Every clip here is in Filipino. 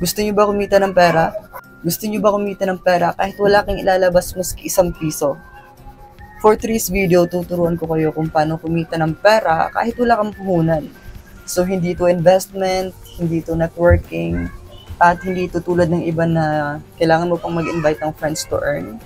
Gusto niyo ba kumita ng pera? Gusto niyo ba kumita ng pera kahit wala kang ilalabas maski isang piso? For today's video, tuturuan ko kayo kung paano kumita ng pera kahit wala kang puhunan. So, hindi to investment, hindi to networking, at hindi to tulad ng iba na kailangan mo pang mag-invite ng friends to earn.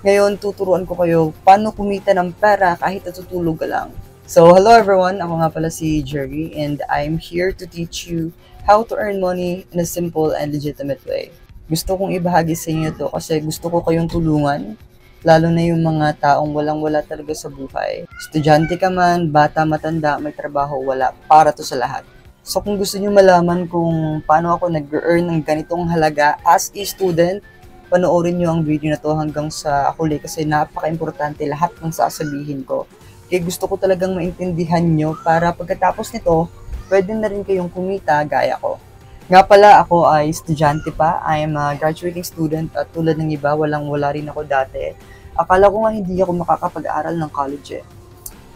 Ngayon, tuturuan ko kayo paano kumita ng pera kahit natutulog ka lang. So, hello everyone! Ako nga pala si Jerry and I'm here to teach you how to earn money in a simple and legitimate way. Gusto kong ibahagi sa inyo to kasi gusto ko kayong tulungan lalo na yung mga taong walang-wala talaga sa buhay. Estudyante ka man, bata, matanda, may trabaho, wala. Para to sa lahat. So kung gusto niyo malaman kung paano ako nag-earn ng ganitong halaga as a student, panoorin niyo ang video na to hanggang sa huli kasi napaka-importante lahat ng sasabihin ko. Kaya gusto ko talagang maintindihan niyo para pagkatapos nito, pwede na rin kayong kumita gaya ko. Nga pala, ako ay estudyante pa. I am a graduating student at tulad ng iba, walang wala rin ako dati. Akala ko nga hindi ako makakapag-aral ng college eh.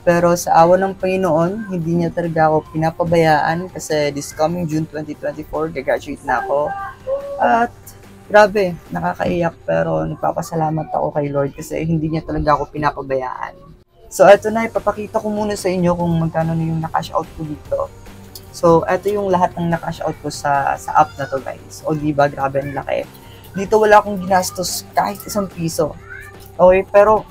Pero sa awa ng Panginoon, hindi niya talaga ako pinapabayaan kasi this coming June 2024, gagraduate na ako. At grabe, nakakaiyak pero nagpapasalamat ako kay Lord kasi hindi niya talaga ako pinapabayaan. So eto na, ipapakita ko muna sa inyo kung magkano na yung na-cash out ko dito. So, ito yung lahat ng na-cash out ko sa, sa app na to, guys. O, di ba? Grabe ang laki. Dito wala akong ginastos kahit isang piso. Okay, pero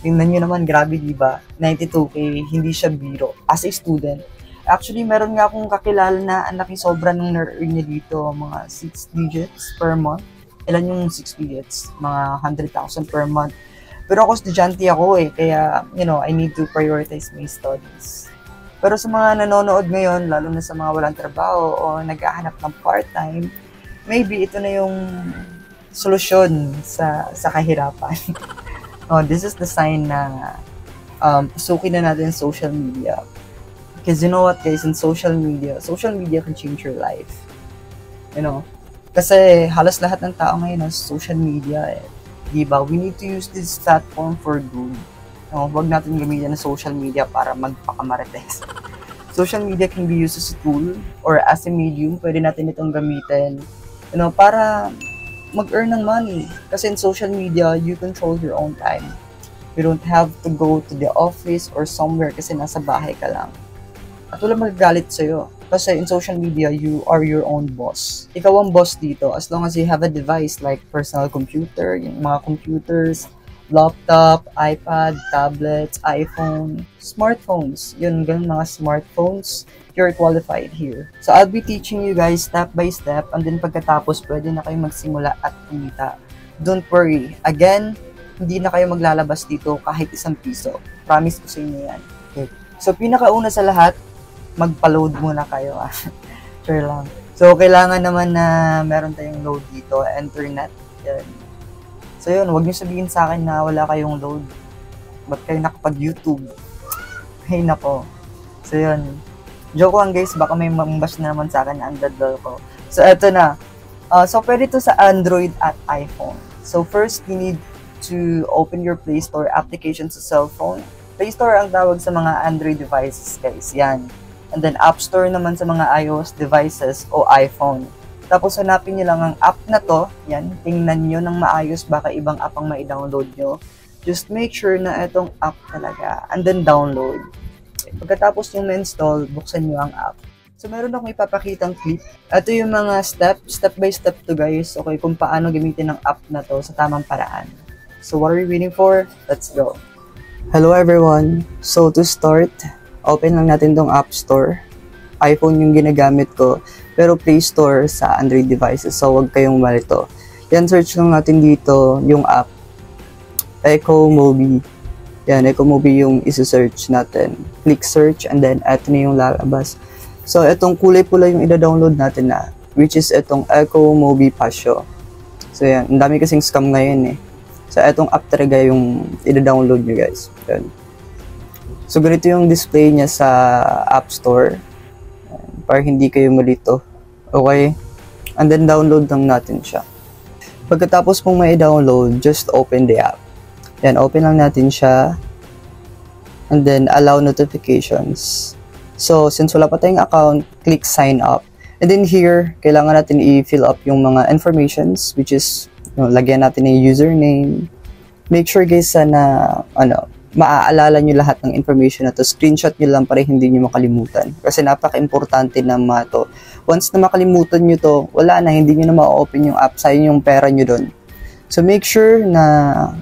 tingnan nyo naman, grabe, di ba? 92K, hindi siya biro. As a student, Actually, meron nga akong kakilala na ang laki sobra ng na-earn niya dito, mga 6 digits per month. Ilan yung 6 digits? Mga 100,000 per month. Pero ako, estudyante ako eh, kaya, you know, I need to prioritize my studies. Pero sa mga nanonood ngayon, lalo na sa mga walang trabaho o naghahanap ng part-time, maybe ito na yung solusyon sa sa kahirapan. oh, this is the sign na um, pasukin na natin social media. Because you know what guys, in social media, social media can change your life. You know, kasi halos lahat ng tao ngayon sa social media eh. Diba? We need to use this platform for good No, wag natin gamitin ng social media para magpakamarites. social media can be used as a tool or as a medium. Pwede natin itong gamitin you know, para mag-earn ng money. Kasi in social media, you control your own time. You don't have to go to the office or somewhere kasi nasa bahay ka lang. At wala magagalit sa'yo. Kasi in social media, you are your own boss. Ikaw ang boss dito as long as you have a device like personal computer, yung mga computers, laptop, iPad, tablets, iPhone, smartphones. Yun, ganun mga smartphones, you're qualified here. So, I'll be teaching you guys step by step and then pagkatapos, pwede na kayo magsimula at kumita. Don't worry. Again, hindi na kayo maglalabas dito kahit isang piso. Promise ko sa inyo yan. Okay. So, pinakauna sa lahat, magpa-load muna kayo. Ah. sure lang. So, kailangan naman na meron tayong load dito, internet. Yan So yun, huwag niyo sabihin sa akin na wala kayong load. Ba't kayo nakapag-YouTube? Hey nako. So yun. Joke lang guys, baka may mambash na naman sa akin na ang ko. So eto na. Uh, so pwede to sa Android at iPhone. So first, you need to open your Play Store application sa cellphone. Play Store ang tawag sa mga Android devices guys. Yan. And then App Store naman sa mga iOS devices o iPhone. Tapos hanapin nyo lang ang app na to. Yan, tingnan nyo ng maayos baka ibang app ang mai-download nyo. Just make sure na itong app talaga. And then download. Pagkatapos yung ma-install, buksan nyo ang app. So meron akong ipapakitang clip. Ito yung mga step, step by step to guys. Okay, kung paano gamitin ang app na to sa tamang paraan. So what are you waiting for? Let's go. Hello everyone. So to start, open lang natin tong App Store. iPhone yung ginagamit ko pero Play Store sa Android devices. So, wag kayong malito. Yan, search lang natin dito yung app. Echo Mobi. Yan, Echo Mobi yung isa-search natin. Click search and then eto na yung lalabas. So, itong kulay pula yung ida-download natin na which is itong Echo Mobi Pasio. So, yan. Ang dami kasing scam ngayon eh. So, itong app talaga yung ida-download nyo guys. Yan. So, ganito yung display niya sa App Store para hindi kayo malito. Okay? And then download lang natin siya. Pagkatapos pong may download, just open the app. Yan, open lang natin siya. And then allow notifications. So, since wala pa tayong account, click sign up. And then here, kailangan natin i-fill up yung mga informations, which is, you know, lagyan natin yung username. Make sure guys na, ano, maaalala nyo lahat ng information na to. Screenshot nyo lang para hindi nyo makalimutan. Kasi napaka-importante na mga to. Once na makalimutan nyo to, wala na, hindi nyo na ma-open yung app, sayang yung pera nyo doon. So make sure na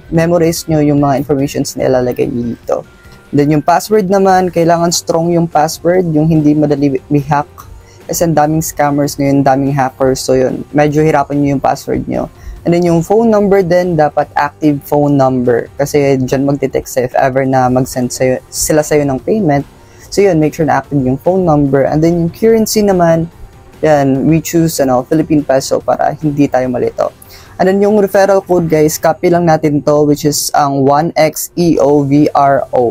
memorize nyo yung mga informations na ilalagay nyo dito. Then yung password naman, kailangan strong yung password, yung hindi madali i-hack kasi ang daming scammers ngayon, daming hackers. So yun, medyo hirapan nyo yung password nyo. And then yung phone number din, dapat active phone number. Kasi dyan magte-text if ever na mag-send sa'yo, sila sa'yo ng payment. So yun, make sure na active yung phone number. And then yung currency naman, yan, we choose ano, Philippine peso para hindi tayo malito. And then yung referral code guys, copy lang natin to which is ang 1XEOVRO.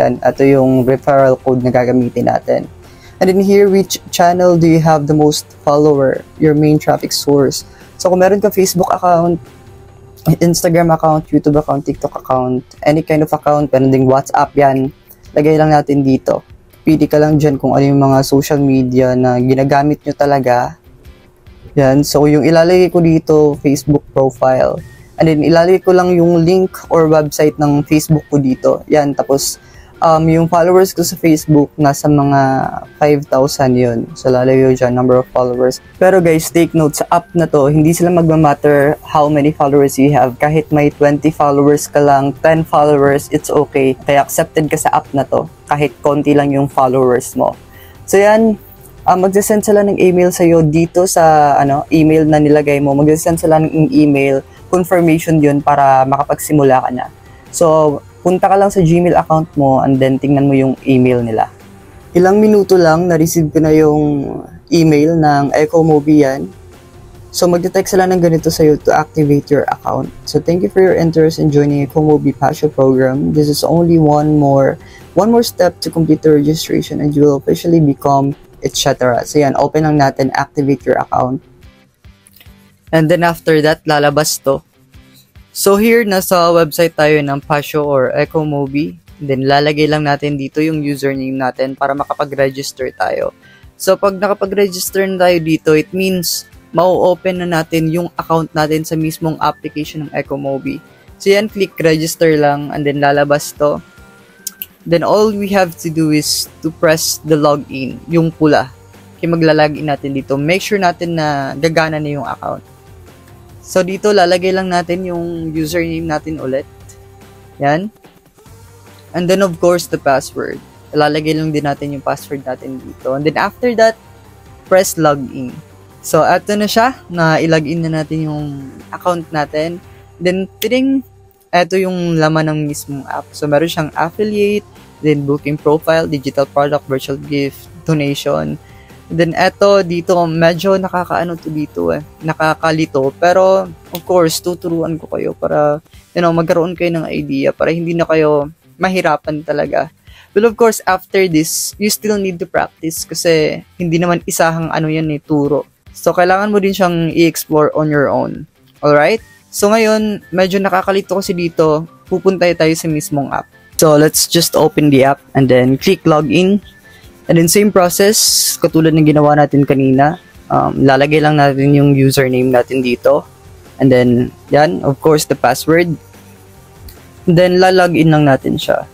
Yan, ito yung referral code na gagamitin natin. And then here, which channel do you have the most follower? Your main traffic source. So kung meron kang Facebook account, Instagram account, YouTube account, TikTok account, any kind of account, meron ding WhatsApp yan, lagay lang natin dito. Pili ka lang dyan kung ano yung mga social media na ginagamit nyo talaga. Yan. So yung ilalagay ko dito, Facebook profile. And then ilalagay ko lang yung link or website ng Facebook ko dito. Yan. Tapos um, yung followers ko sa Facebook, nasa mga 5,000 yun. So, lalayo dyan, number of followers. Pero guys, take note, sa app na to, hindi sila magmamatter how many followers you have. Kahit may 20 followers ka lang, 10 followers, it's okay. Kaya accepted ka sa app na to, kahit konti lang yung followers mo. So, yan, uh, magsasend sila ng email sa'yo dito sa ano email na nilagay mo. Magsasend sila ng email, confirmation yun para makapagsimula ka na. So, punta ka lang sa Gmail account mo and then tingnan mo yung email nila. Ilang minuto lang, na-receive ko na yung email ng EcoMobi yan. So, magte-text sila ng ganito sa'yo to activate your account. So, thank you for your interest in joining EcoMobi Passion Program. This is only one more one more step to complete the registration and you will officially become etc. So, yan, open lang natin, activate your account. And then after that, lalabas to. So here, nasa website tayo ng Pasio or EcoMobi. Then lalagay lang natin dito yung username natin para makapag-register tayo. So pag nakapag-register na tayo dito, it means mau-open na natin yung account natin sa mismong application ng EcoMobi. So yan, click register lang and then lalabas to. Then all we have to do is to press the login, yung pula. Kaya maglalagin natin dito. Make sure natin na gagana na yung account. So, dito, lalagay lang natin yung username natin ulit. Yan. And then, of course, the password. Lalagay lang din natin yung password natin dito. And then, after that, press login. So, eto na siya, na ilagin na natin yung account natin. Then, tiring, eto yung laman ng mismong app. So, meron siyang affiliate, then booking profile, digital product, virtual gift, donation, Then eto dito medyo nakakaano to dito eh, nakakalito pero of course tuturuan ko kayo para you know magkaroon kayo ng idea para hindi na kayo mahirapan talaga. But of course after this, you still need to practice kasi hindi naman isahang ano yan eh turo. So kailangan mo din siyang i-explore on your own. All right? So ngayon, medyo nakakalito kasi dito, pupunta tayo sa mismong app. So let's just open the app and then click login And then same process, katulad ng ginawa natin kanina, um, lalagay lang natin yung username natin dito. And then, yan, of course, the password. Then, lalagin lang natin siya.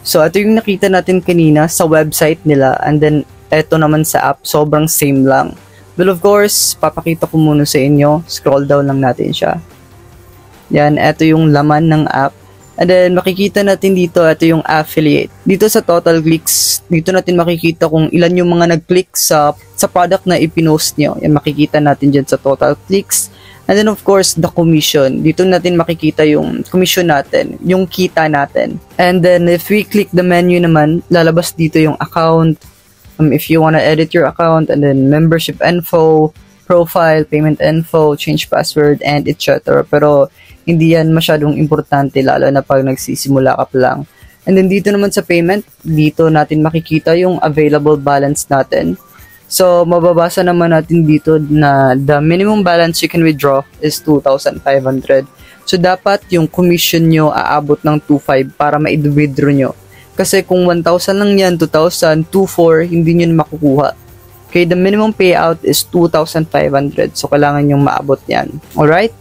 So, ito yung nakita natin kanina sa website nila. And then, ito naman sa app, sobrang same lang. But of course, papakita ko muna sa inyo. Scroll down lang natin siya. Yan, ito yung laman ng app. And then makikita natin dito, ito yung affiliate. Dito sa total clicks, dito natin makikita kung ilan yung mga nag-click sa, sa product na ipinost nyo. Yan makikita natin dyan sa total clicks. And then of course, the commission. Dito natin makikita yung commission natin, yung kita natin. And then if we click the menu naman, lalabas dito yung account. Um, if you wanna edit your account and then membership info, profile, payment info, change password, and etc. Pero hindi yan masyadong importante lalo na pag nagsisimula ka pa lang. And then dito naman sa payment, dito natin makikita yung available balance natin. So, mababasa naman natin dito na the minimum balance you can withdraw is 2,500. So, dapat yung commission nyo aabot ng 2,500 para ma-withdraw nyo. Kasi kung 1,000 lang yan, 2,000, 2,400, hindi nyo makukuha. Okay, the minimum payout is 2,500. So, kailangan yung maabot yan. Alright?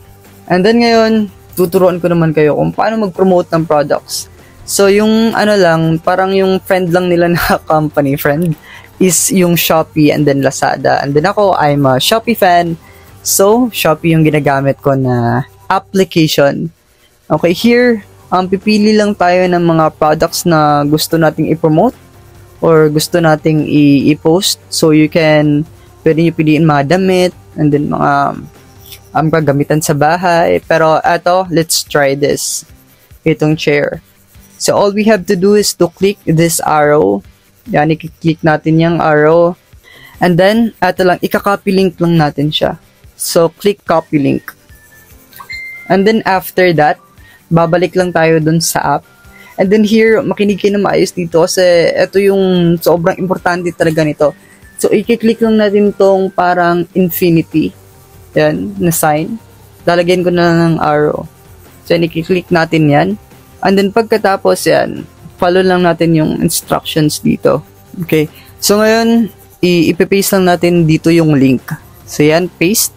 And then ngayon, tuturuan ko naman kayo kung paano mag-promote ng products. So, yung ano lang, parang yung friend lang nila na company, friend, is yung Shopee and then Lazada. And then ako, I'm a Shopee fan. So, Shopee yung ginagamit ko na application. Okay, here, um, pipili lang tayo ng mga products na gusto nating i-promote or gusto nating i-post. So, you can, pwede nyo piliin mga damit, and then mga um, kagamitan sa bahay. Pero, eto, let's try this. Itong chair. So, all we have to do is to click this arrow. Yan, i-click natin yung arrow. And then, eto lang, ika-copy link lang natin siya. So, click copy link. And then, after that, babalik lang tayo dun sa app And then here, makinig kayo na maayos dito kasi ito yung sobrang importante talaga nito. So, i-click lang natin tong parang infinity. Yan, na sign. Lalagyan ko na ng arrow. So, i-click natin yan. And then, pagkatapos yan, follow lang natin yung instructions dito. Okay. So, ngayon, i-paste lang natin dito yung link. So, yan, paste.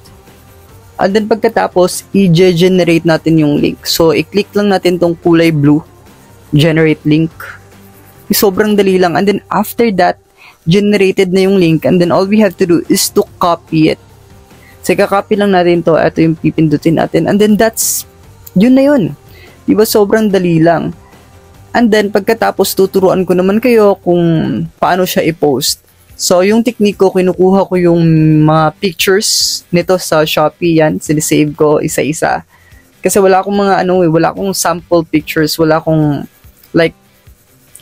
And then, pagkatapos, i-generate natin yung link. So, i-click lang natin tong kulay blue generate link. Sobrang dali lang. And then after that, generated na yung link. And then all we have to do is to copy it. So, kakopy lang natin to. Ito yung pipindutin natin. And then that's, yun na yun. Diba sobrang dali lang. And then, pagkatapos tuturuan ko naman kayo kung paano siya i-post. So, yung technique kinukuha ko yung mga pictures nito sa Shopee yan. Sinisave ko isa-isa. Kasi wala akong mga ano eh, wala akong sample pictures, wala akong Like,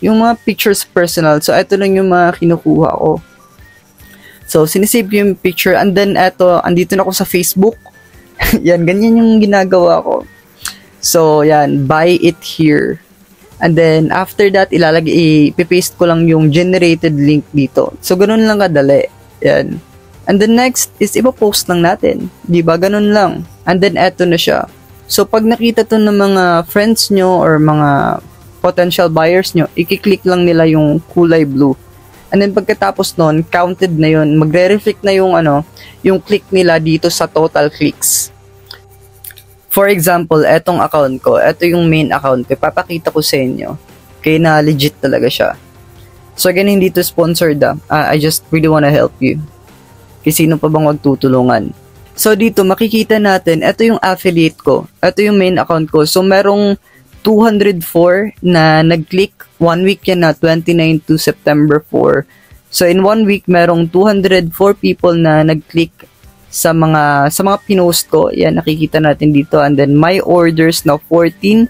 yung mga pictures personal. So, ito lang yung mga kinukuha ko. So, sinisave yung picture. And then, eto, andito na ako sa Facebook. yan, ganyan yung ginagawa ko. So, yan, buy it here. And then, after that, ilalagay, ipipaste ko lang yung generated link dito. So, ganun lang kadali. Yan. And then next is ipopost lang natin. Di ba? Ganun lang. And then, eto na siya. So, pag nakita to ng mga friends nyo or mga potential buyers nyo, i-click lang nila yung kulay blue. And then pagkatapos nun, counted na yun. Magre-reflect na yung ano, yung click nila dito sa total clicks. For example, etong account ko, eto yung main account ko, papakita ko sa inyo. Kaya na legit talaga siya. So again, hindi to sponsored ah. Uh, I just really wanna help you. Kasi sino pa bang magtutulungan? So dito, makikita natin, ito yung affiliate ko. Ito yung main account ko. So merong 204 na nag-click. One week yan na 29 to September 4. So in one week merong 204 people na nag-click sa mga sa mga pinost ko. Yan nakikita natin dito and then my orders na 14.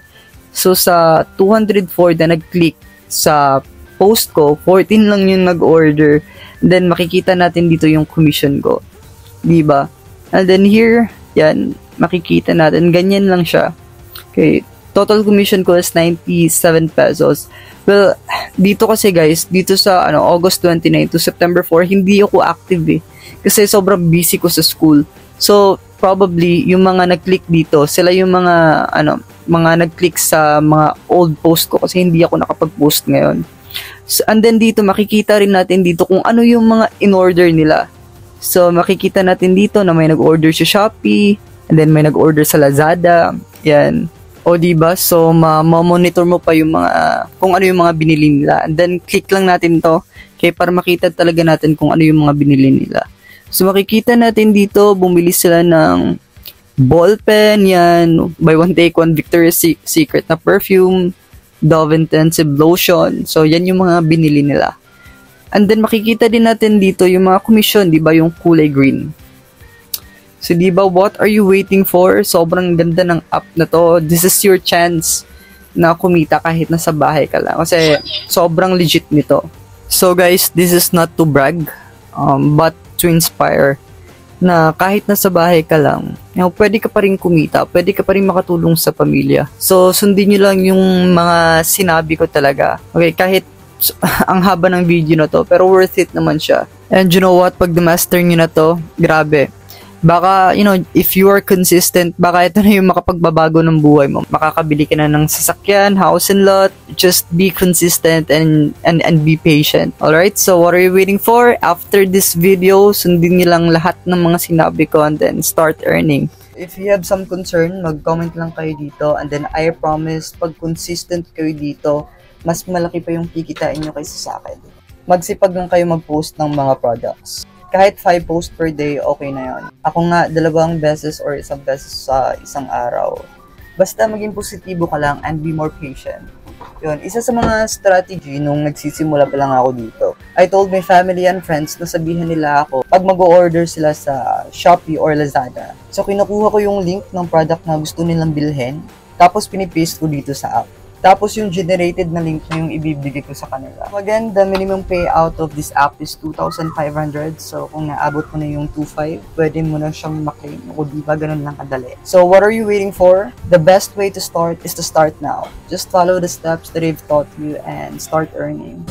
So sa 204 na nag-click sa post ko, 14 lang yung nag-order. then makikita natin dito yung commission ko. ba? And then here, yan, makikita natin ganyan lang siya. Okay, total commission ko is 97 pesos. Well, dito kasi guys, dito sa ano August 29 to September 4, hindi ako active eh. Kasi sobrang busy ko sa school. So, probably yung mga nag-click dito, sila yung mga ano, mga nag-click sa mga old post ko kasi hindi ako nakapag-post ngayon. So, and then dito makikita rin natin dito kung ano yung mga in-order nila. So, makikita natin dito na may nag-order sa Shopee, and then may nag-order sa Lazada. Yan. O di ba? So ma-monitor mo pa yung mga kung ano yung mga binili nila. And then click lang natin 'to kay para makita talaga natin kung ano yung mga binili nila. So makikita natin dito bumili sila ng ballpen yan, buy one take one Victoria's Secret na perfume, Dove Intensive Lotion. So yan yung mga binili nila. And then makikita din natin dito yung mga commission, 'di ba, yung kulay green. So, di ba, what are you waiting for? Sobrang ganda ng app na to. This is your chance na kumita kahit nasa bahay ka lang. Kasi, sobrang legit nito. So, guys, this is not to brag, um, but to inspire na kahit nasa bahay ka lang, you know, pwede ka pa rin kumita, pwede ka pa rin makatulong sa pamilya. So, sundin nyo lang yung mga sinabi ko talaga. Okay, kahit ang haba ng video na to, pero worth it naman siya. And you know what, pag master nyo na to, grabe, Baka, you know, if you are consistent, baka ito na yung makapagbabago ng buhay mo. Makakabili ka na ng sasakyan, house and lot. Just be consistent and, and, and be patient. Alright? So, what are you waiting for? After this video, sundin niyo lang lahat ng mga sinabi ko and then start earning. If you have some concern, mag-comment lang kayo dito and then I promise, pag consistent kayo dito, mas malaki pa yung kikitain nyo kaysa sa akin. Magsipag lang kayo mag-post ng mga products kahit 5 posts per day, okay na yon. Ako nga, dalawang beses or isang beses sa isang araw. Basta maging positibo ka lang and be more patient. Yun, isa sa mga strategy nung nagsisimula pa lang ako dito. I told my family and friends na sabihin nila ako pag mag-order sila sa Shopee or Lazada. So, kinukuha ko yung link ng product na gusto nilang bilhin, tapos pinipaste ko dito sa app. Tapos yung generated na link na yung ibibigay ko sa kanila. Again, the minimum payout of this app is 2,500. So kung naabot mo na yung 2,500, pwede mo na siyang maklaim. O di ba, ganun lang kadali. So what are you waiting for? The best way to start is to start now. Just follow the steps that I've taught you and start earning.